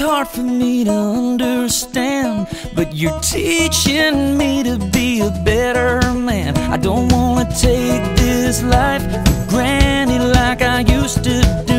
hard for me to understand, but you're teaching me to be a better man. I don't wanna take this life for granted like I used to do.